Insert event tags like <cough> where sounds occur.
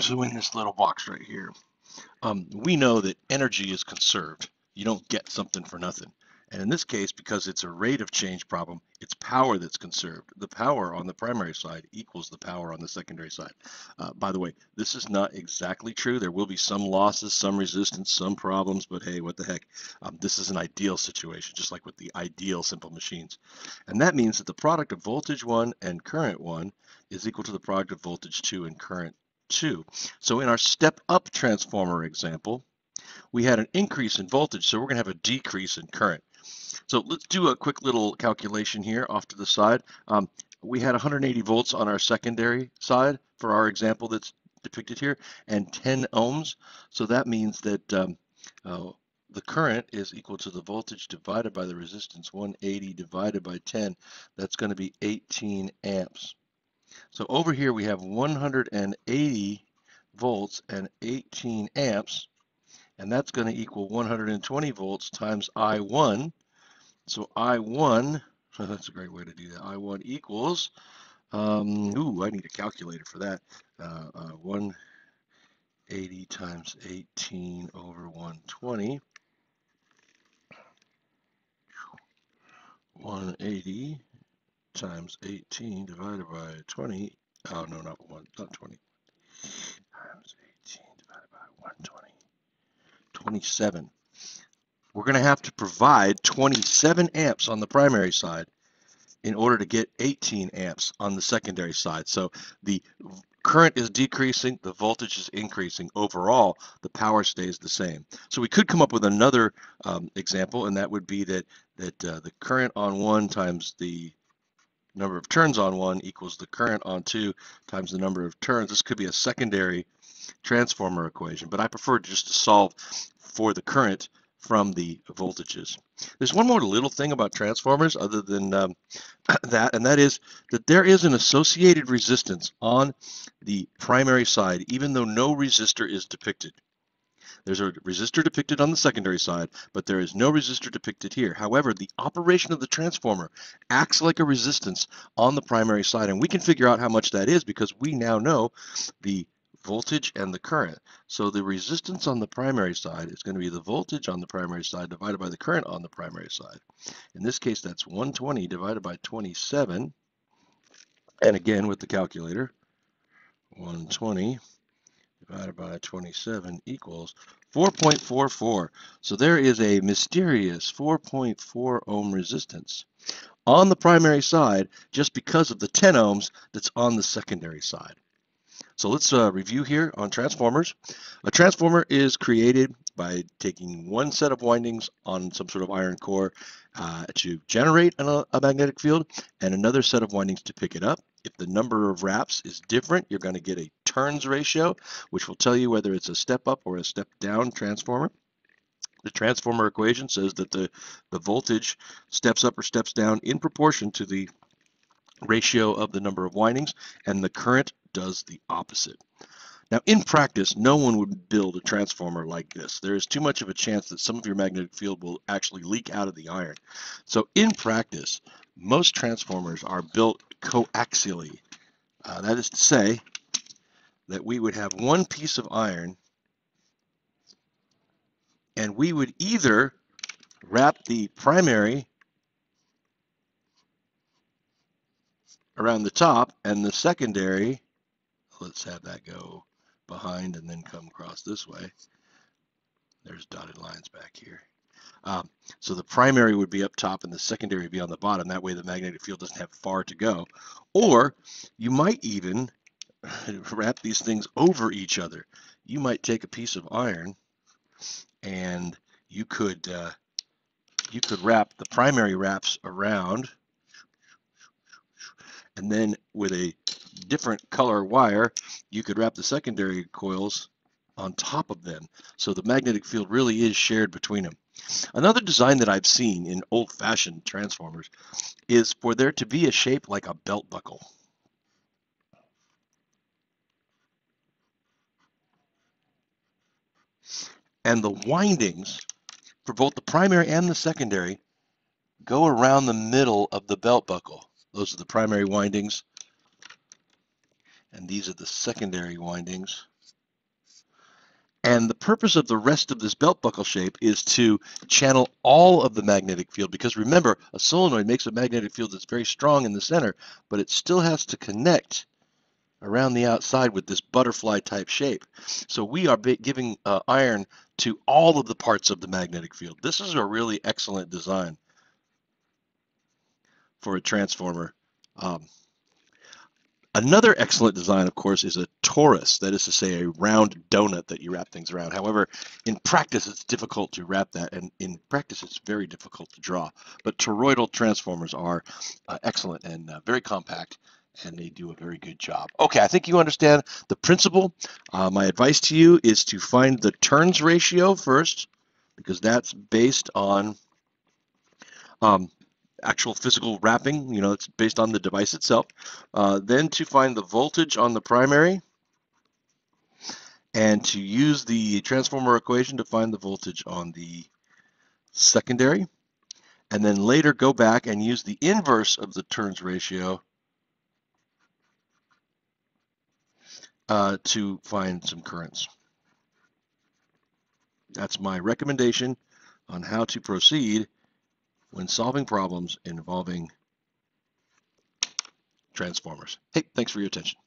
So in this little box right here, um, we know that energy is conserved. You don't get something for nothing. And in this case, because it's a rate of change problem, it's power that's conserved. The power on the primary side equals the power on the secondary side. Uh, by the way, this is not exactly true. There will be some losses, some resistance, some problems, but hey, what the heck? Um, this is an ideal situation, just like with the ideal simple machines. And that means that the product of voltage 1 and current 1 is equal to the product of voltage 2 and current 2. So in our step up transformer example, we had an increase in voltage, so we're going to have a decrease in current. So let's do a quick little calculation here off to the side. Um, we had 180 volts on our secondary side for our example that's depicted here and 10 ohms. So that means that um, uh, the current is equal to the voltage divided by the resistance 180 divided by 10. That's going to be 18 amps. So over here we have 180 volts and 18 amps and that's going to equal 120 volts times I1 so I1, <laughs> that's a great way to do that. I1 equals, um, ooh, I need a calculator for that. Uh, uh, 180 times 18 over 120. 180 times 18 divided by 20. Oh, no, not 1, not 20. Times 18 divided by 120. 27 we're going to have to provide 27 amps on the primary side in order to get 18 amps on the secondary side. So the current is decreasing, the voltage is increasing. Overall, the power stays the same. So we could come up with another um, example, and that would be that, that uh, the current on one times the number of turns on one equals the current on two times the number of turns. This could be a secondary transformer equation, but I prefer just to solve for the current from the voltages. There's one more little thing about transformers other than um, <coughs> that, and that is that there is an associated resistance on the primary side, even though no resistor is depicted. There's a resistor depicted on the secondary side, but there is no resistor depicted here. However, the operation of the transformer acts like a resistance on the primary side, and we can figure out how much that is because we now know the voltage and the current. So the resistance on the primary side is going to be the voltage on the primary side divided by the current on the primary side. In this case, that's 120 divided by 27. And again, with the calculator, 120 divided by 27 equals 4.44. So there is a mysterious 4.4 ohm resistance on the primary side just because of the 10 ohms that's on the secondary side. So let's uh, review here on transformers. A transformer is created by taking one set of windings on some sort of iron core uh, to generate a, a magnetic field and another set of windings to pick it up. If the number of wraps is different, you're going to get a turns ratio, which will tell you whether it's a step up or a step down transformer. The transformer equation says that the, the voltage steps up or steps down in proportion to the ratio of the number of windings, and the current does the opposite. Now, in practice, no one would build a transformer like this. There is too much of a chance that some of your magnetic field will actually leak out of the iron. So in practice, most transformers are built coaxially. Uh, that is to say that we would have one piece of iron and we would either wrap the primary around the top and the secondary let's have that go behind and then come across this way. There's dotted lines back here. Um, so the primary would be up top and the secondary would be on the bottom. That way the magnetic field doesn't have far to go. Or you might even <laughs> wrap these things over each other. You might take a piece of iron and you could uh, you could wrap the primary wraps around and then with a different color wire, you could wrap the secondary coils on top of them. So the magnetic field really is shared between them. Another design that I've seen in old-fashioned transformers is for there to be a shape like a belt buckle. And the windings for both the primary and the secondary go around the middle of the belt buckle. Those are the primary windings and these are the secondary windings. And the purpose of the rest of this belt buckle shape is to channel all of the magnetic field because remember, a solenoid makes a magnetic field that's very strong in the center, but it still has to connect around the outside with this butterfly type shape. So we are giving uh, iron to all of the parts of the magnetic field. This is a really excellent design for a transformer. Um, Another excellent design, of course, is a torus, that is to say, a round donut that you wrap things around. However, in practice, it's difficult to wrap that, and in practice, it's very difficult to draw. But toroidal transformers are uh, excellent and uh, very compact, and they do a very good job. Okay, I think you understand the principle. Uh, my advice to you is to find the turns ratio first, because that's based on um, actual physical wrapping, you know, it's based on the device itself. Uh, then to find the voltage on the primary and to use the transformer equation to find the voltage on the secondary. And then later go back and use the inverse of the turns ratio uh, to find some currents. That's my recommendation on how to proceed when solving problems involving transformers. Hey, thanks for your attention.